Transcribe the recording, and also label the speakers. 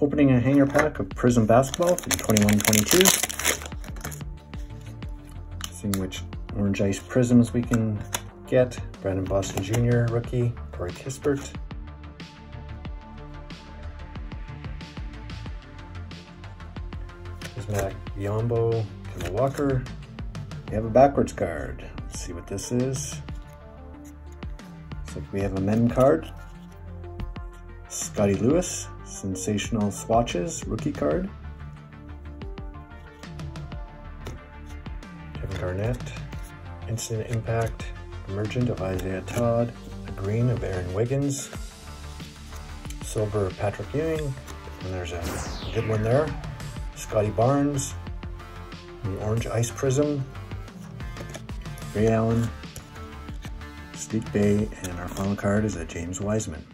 Speaker 1: opening a hanger pack of Prizm Basketball from 21-22. Seeing which orange ice Prizms we can get. Brandon Boston Jr. rookie, Corey Kispert. Matt Biyombo, Kemba Walker. We have a backwards card. Let's see what this is. Looks like we have a men card. Scottie Lewis, Sensational Swatches, rookie card. Kevin Garnett, Instant Impact, Emergent of Isaiah Todd, a green of Aaron Wiggins, silver of Patrick Ewing, and there's a good one there. Scottie Barnes, an orange ice Prizm, Ray Allen, Steve Bay, and our final card is a James Wiseman.